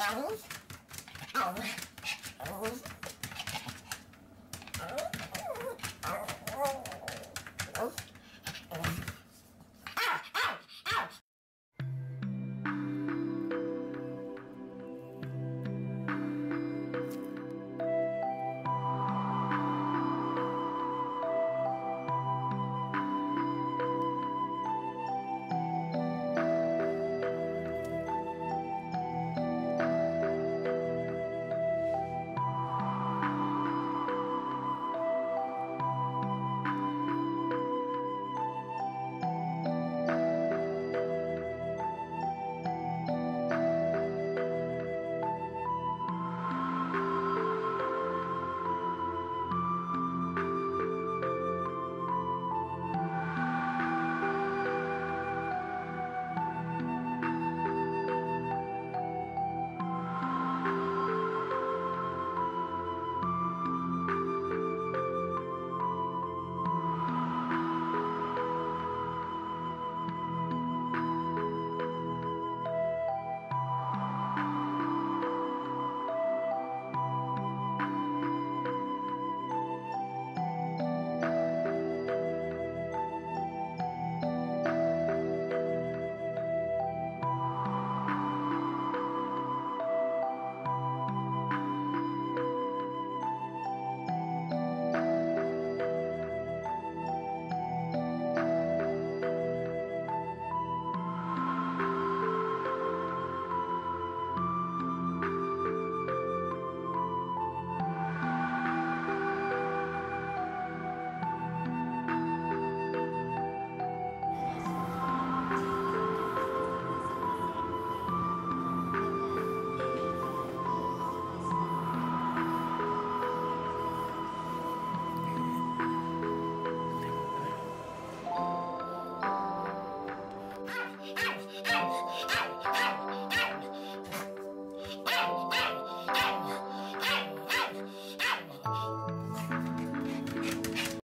Oh. Ow.